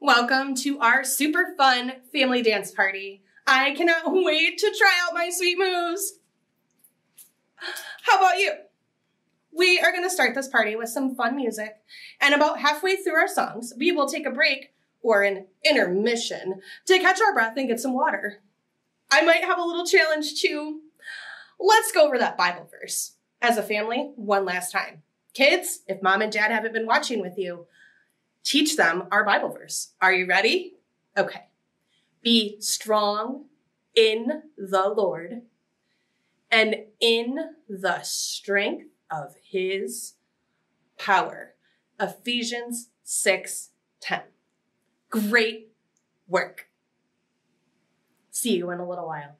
Welcome to our super fun family dance party. I cannot wait to try out my sweet moves. How about you? We are going to start this party with some fun music, and about halfway through our songs, we will take a break or an intermission to catch our breath and get some water. I might have a little challenge too. Let's go over that Bible verse as a family one last time. Kids, if mom and dad haven't been watching with you, teach them our Bible verse. Are you ready? Okay. Be strong in the Lord and in the strength of his power. Ephesians 6 10. Great work. See you in a little while.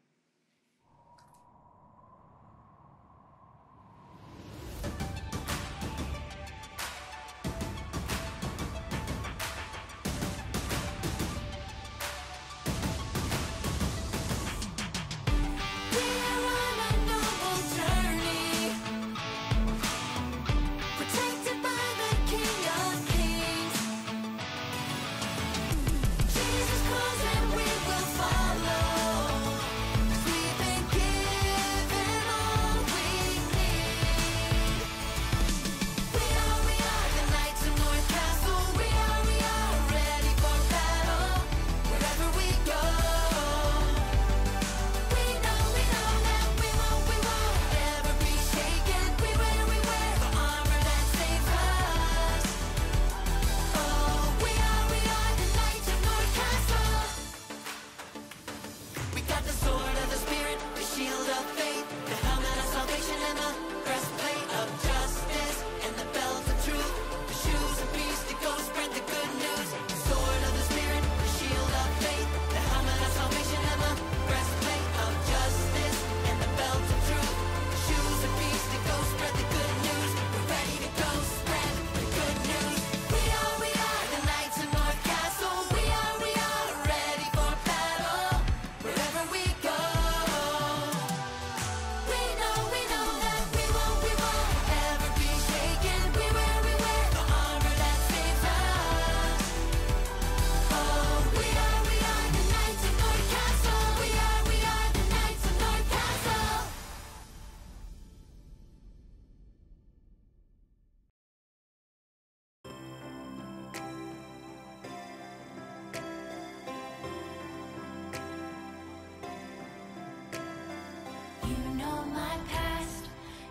Know my past,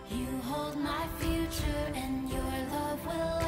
you hold my future, and your love will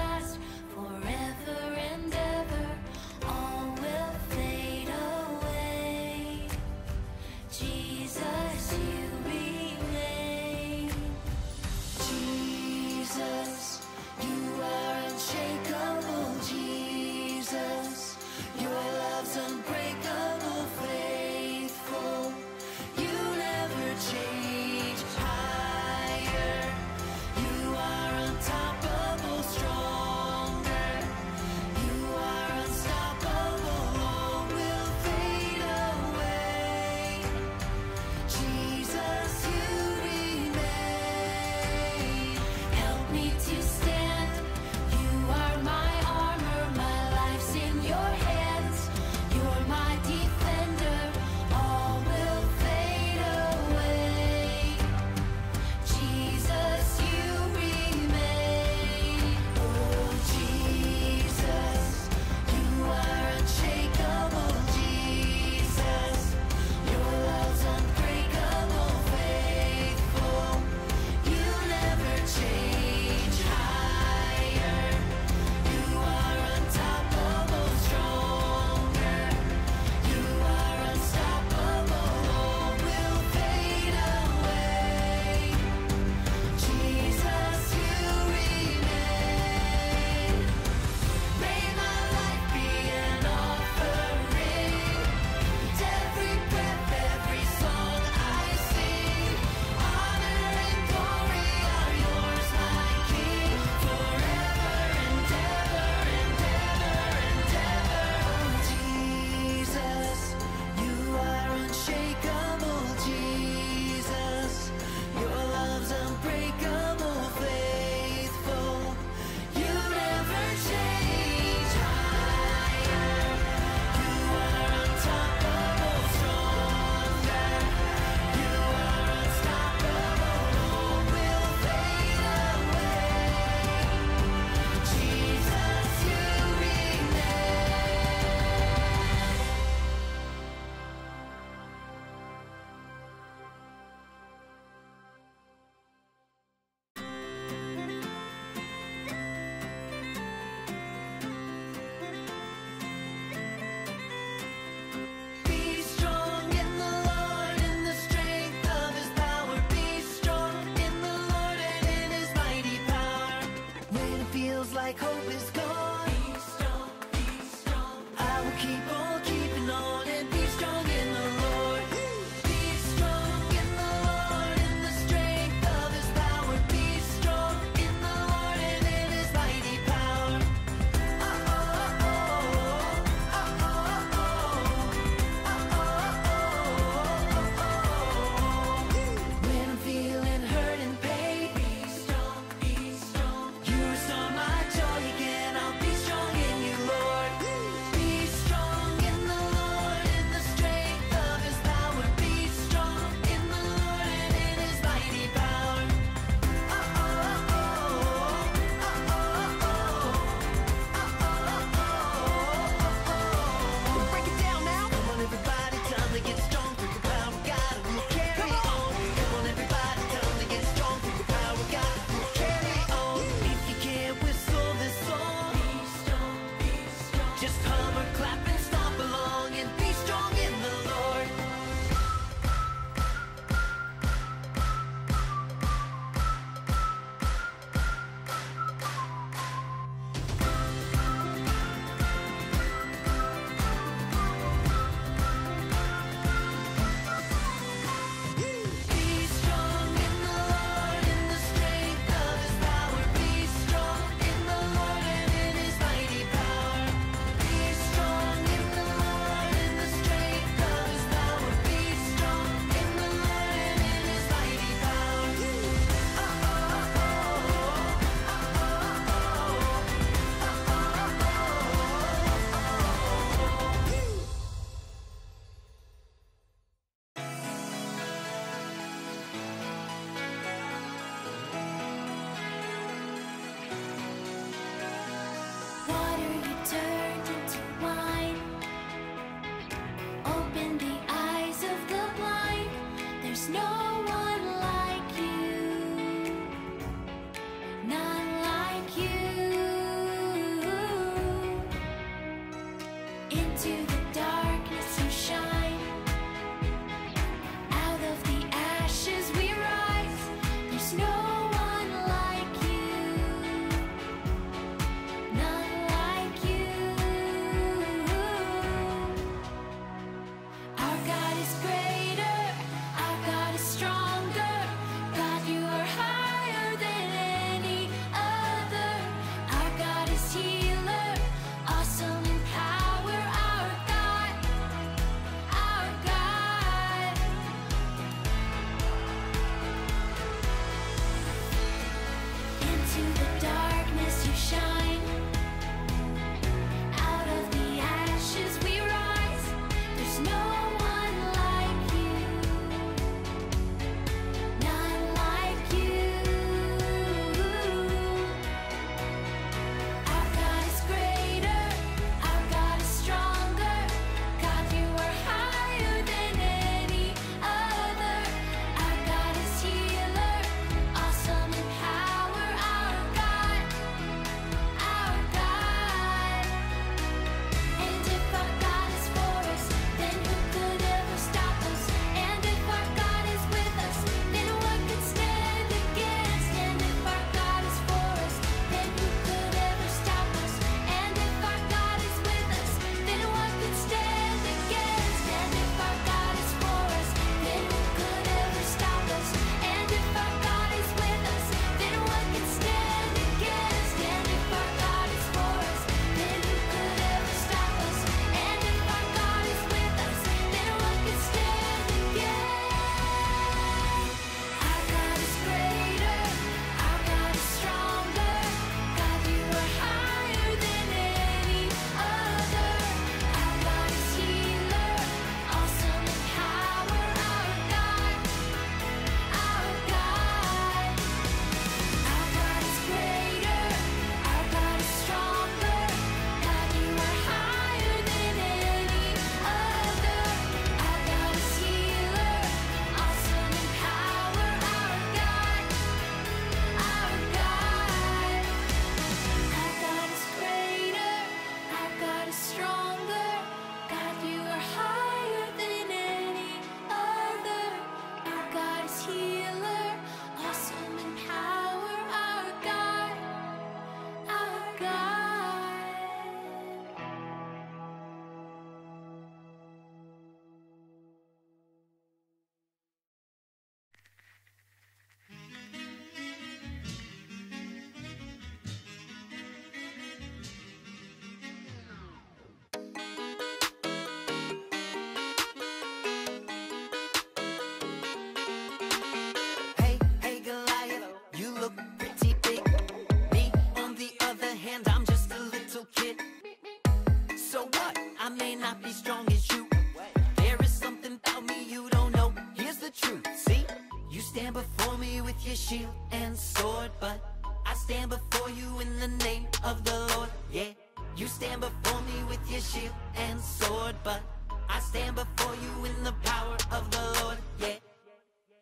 Yeah, you stand before me with your shield and sword, but I stand before you in the power of the Lord. Yeah.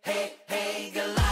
Hey, hey, Goliath.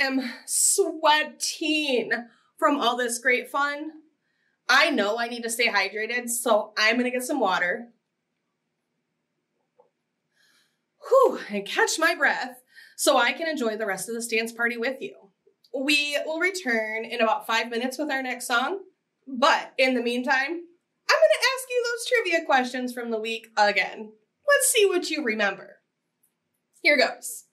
Am sweating from all this great fun. I know I need to stay hydrated, so I'm gonna get some water. Whew, and catch my breath so I can enjoy the rest of this dance party with you. We will return in about five minutes with our next song, but in the meantime, I'm gonna ask you those trivia questions from the week again. Let's see what you remember. Here goes.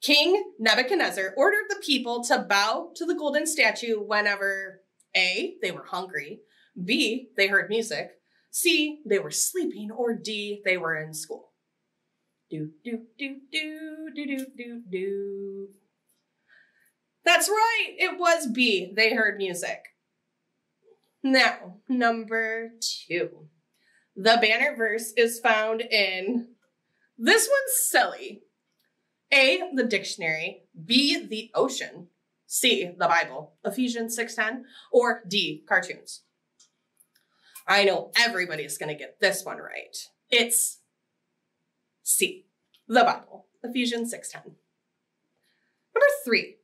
King Nebuchadnezzar ordered the people to bow to the golden statue whenever A, they were hungry, B, they heard music, C, they were sleeping, or D, they were in school. Do, do, do, do, do, do, do, do. That's right, it was B, they heard music. Now, number two. The banner verse is found in this one's silly. A, the dictionary, B, the ocean, C, the Bible, Ephesians 6:10, or D, cartoons. I know everybody's going to get this one right. It's C, the Bible, Ephesians 6:10. Number 3.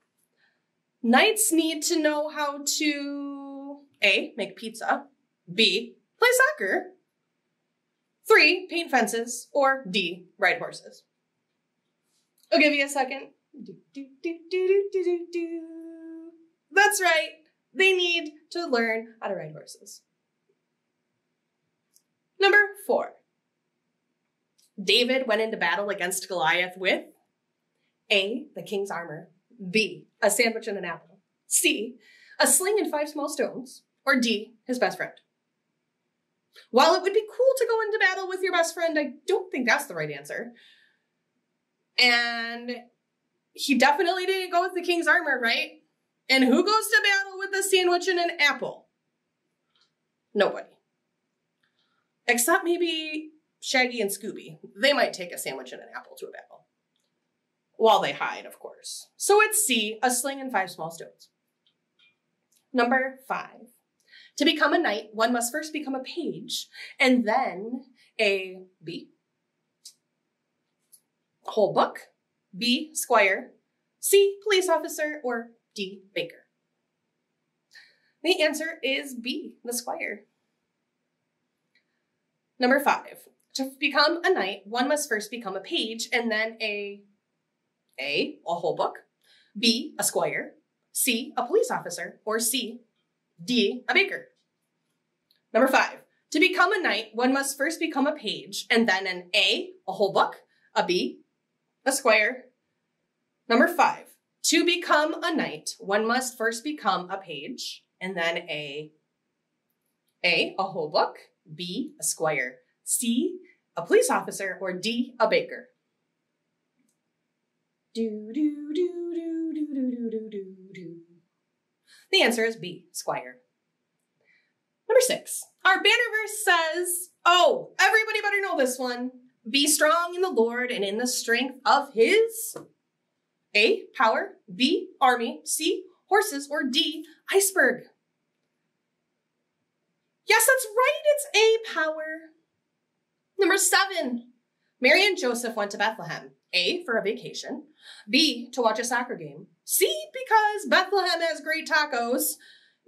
Knights need to know how to A, make pizza, B, play soccer, 3, paint fences, or D, ride horses. I'll give you a second. Do, do, do. That's right. They need to learn how to ride horses. Number four. David went into battle against Goliath with A, the king's armor, B, a sandwich and an apple, C, a sling and five small stones, or D, his best friend. While it would be cool to go into battle with your best friend, I don't think that's the right answer. And he definitely didn't go with the king's armor, right? And who goes to battle with a sandwich and an apple? Nobody. Except maybe Shaggy and Scooby. They might take a sandwich and an apple to a battle. While they hide, of course. So it's C, a sling and five small stones. Number five. To become a knight, one must first become a page, and then a B, whole book, B, squire, C, police officer, or D, baker. The answer is B, the squire. Number five, To become a knight, one must first become a page and then a A, a whole book, B, a squire, C, a police officer, or C, D, a baker. Number five, to become a knight, one must first become a page and then an A, a whole book, a B, a squire. Number five, to become a knight, one must first become a page and then a A, a whole book, B, a squire, C, a police officer, or D, a baker. Do, do, do, do, do, do, do, do, do, do. The answer is B, squire. Number six, our banner verse says, Oh, everybody better know this one. Be strong in the Lord and in the strength of his A, power, B, army, C, horses, or D, iceberg. Yes, that's right, it's A, power. Number seven, Mary and Joseph went to Bethlehem. A, for a vacation. B, to watch a soccer game. C, because Bethlehem has great tacos.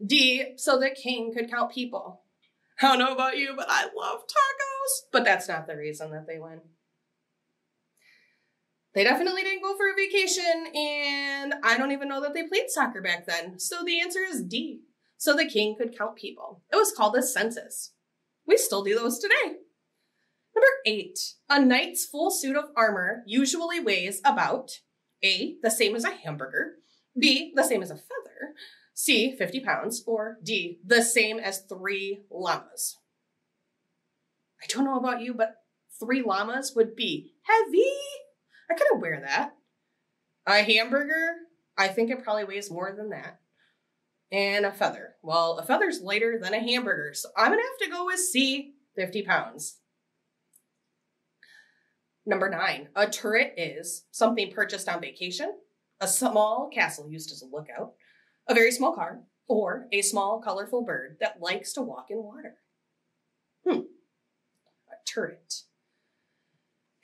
D, so the king could count people. I don't know about you, but I love tacos. But that's not the reason that they went. They definitely didn't go for a vacation, and I don't even know that they played soccer back then. So the answer is D. So the king could count people. It was called a census. We still do those today. Number eight, a knight's full suit of armor usually weighs about A, the same as a hamburger, B, the same as a feather, C, 50 pounds, or D, the same as three llamas. I don't know about you, but three llamas would be heavy. I couldn't wear that. A hamburger, I think it probably weighs more than that. And a feather. Well, a feather's lighter than a hamburger, so I'm gonna have to go with C, 50 pounds. Number nine, a turret is something purchased on vacation, a small castle used as a lookout, a very small car, or a small colorful bird that likes to walk in water. Hmm, turret.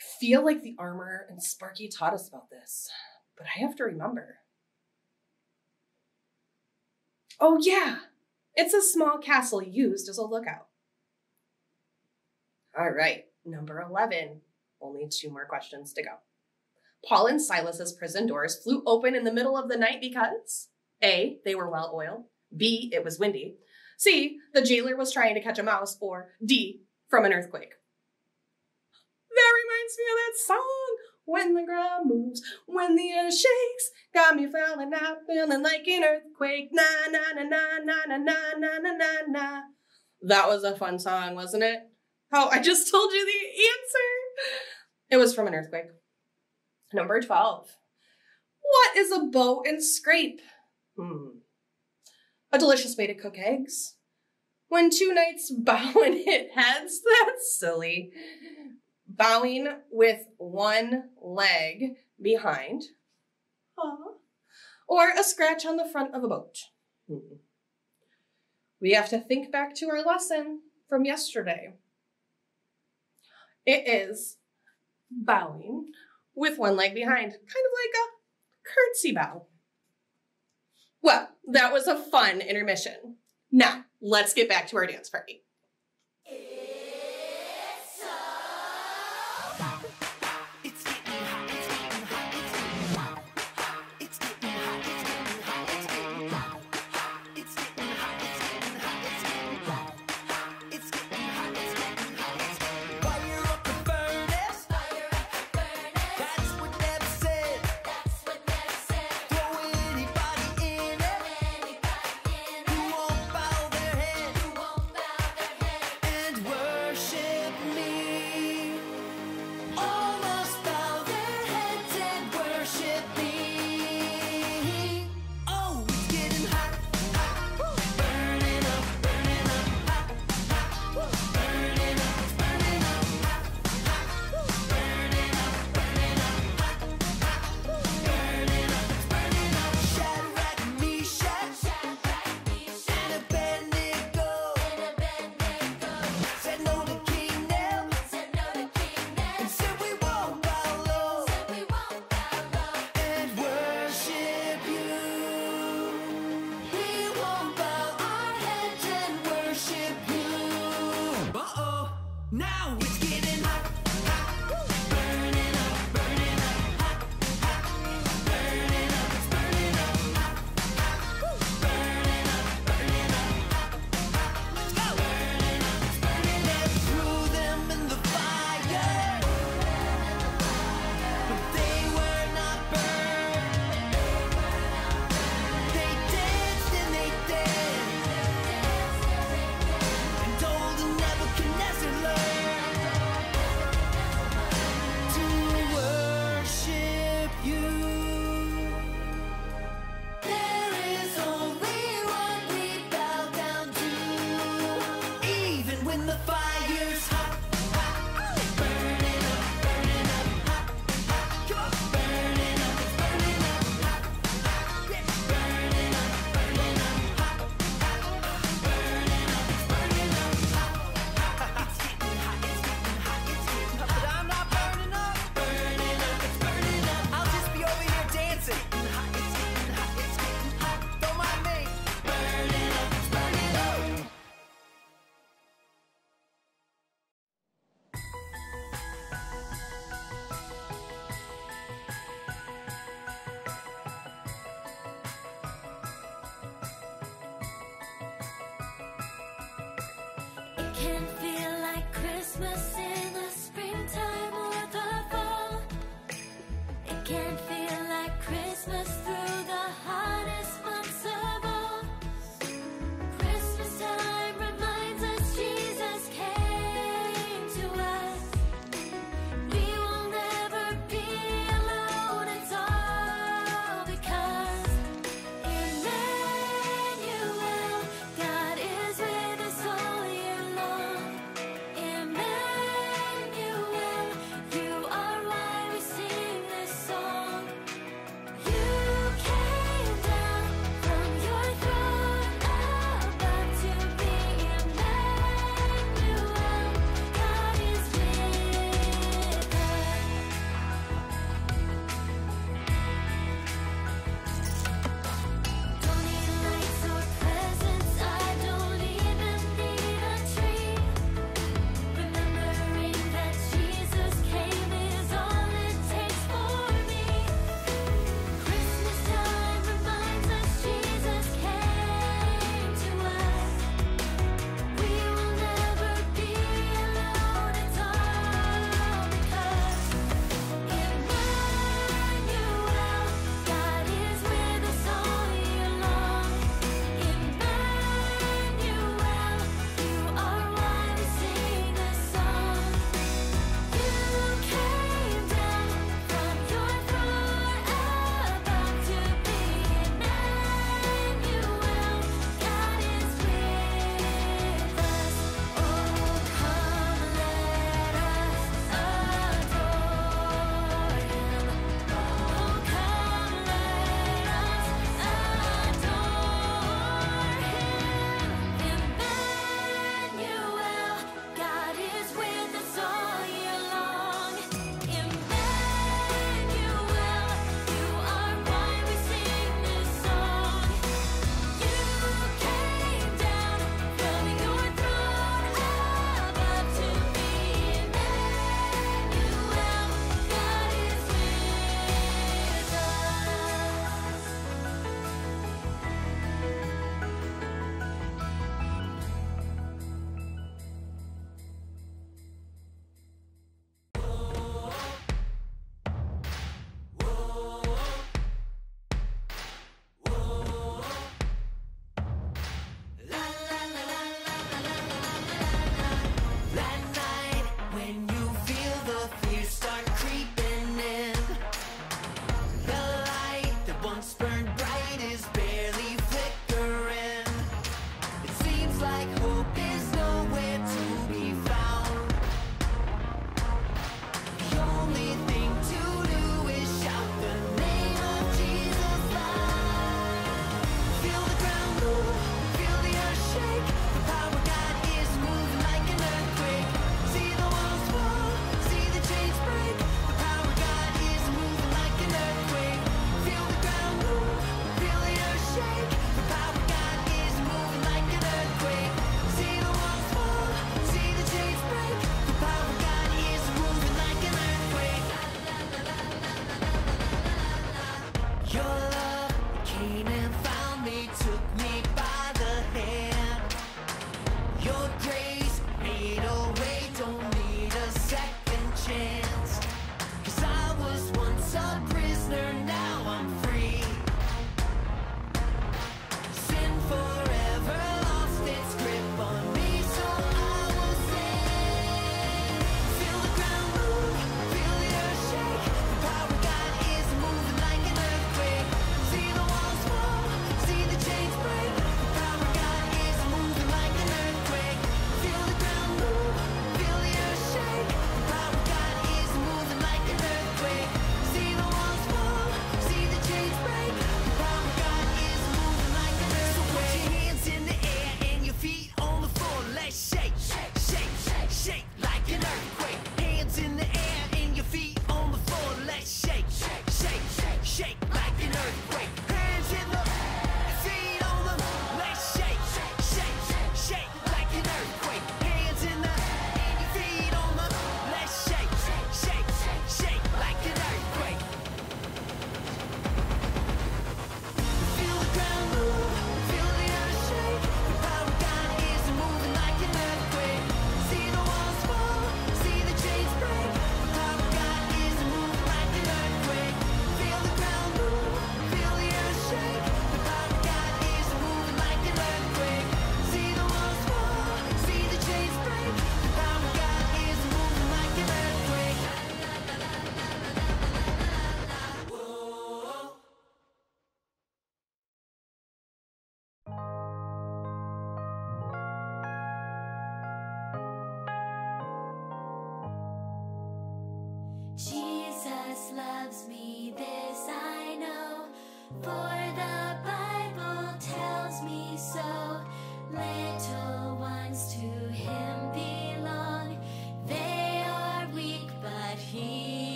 I feel like the armor and Sparky taught us about this, but I have to remember. Oh, yeah, it's a small castle used as a lookout. All right, number 11. Only two more questions to go. Paul and Silas's prison doors flew open in the middle of the night because A, they were well oiled, B, it was windy, C, the jailer was trying to catch a mouse, or D, from an earthquake. That reminds me of that song. When the ground moves, when the earth shakes, got me falling out, feeling like an earthquake. Na na na na na na na na na na na. That was a fun song, wasn't it? Oh, I just told you the answer. It was from an earthquake. Number 12. What is a bow and scrape? Hmm. A delicious way to cook eggs. When two knights bow and hit heads, that's silly. Bowing with one leg behind. Aw. Or a scratch on the front of a boat. Hmm. We have to think back to our lesson from yesterday. It is bowing with one leg behind, kind of like a curtsy bow. Well, that was a fun intermission. Now, let's get back to our dance party.